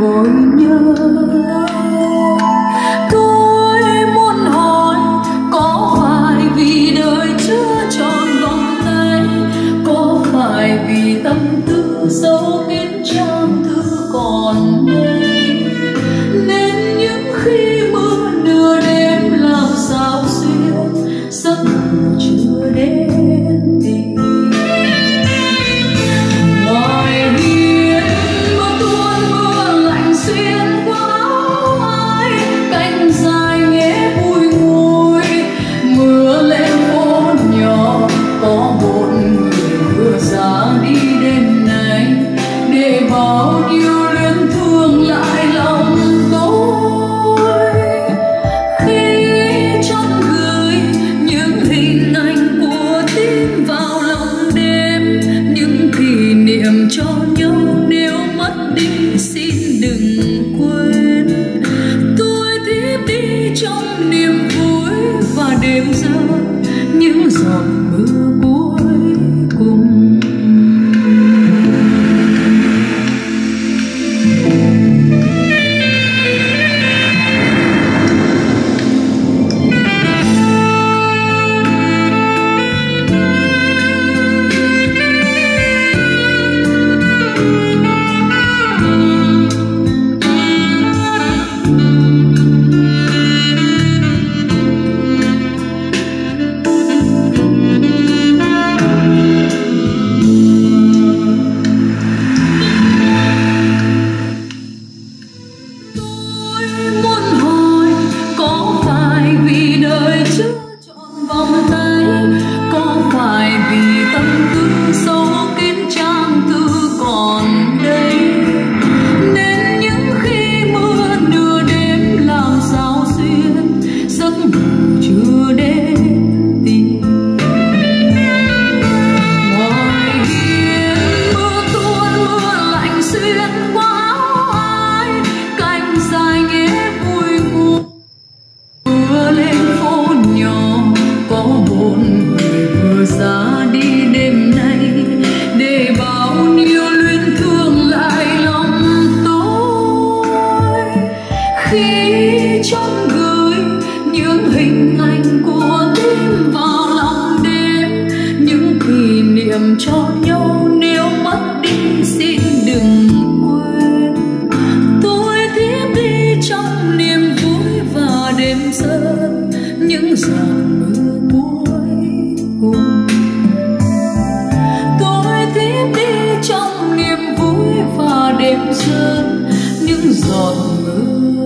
nỗi nhớ tôi muốn hỏi có phải vì đời chưa tròn vòng tay, có phải vì tâm tư sâu kín trong thư còn đây? Nên những khi mưa nửa đêm làm sao xuyên giấc chưa đến tình nhầm cho nhau nếu mất đi xin đừng quên. Tôi tiếp đi trong niềm vui và đêm dài. Trong gửi những hình ảnh của tim vào lòng đêm. Những kỷ niệm cho nhau nếu mất đi xin đừng quên. Tôi tiếp đi trong niềm vui và đêm sơn những giọt mưa cuối cùng. Tôi tiếp đi trong niềm vui và đêm sơn những giọt mưa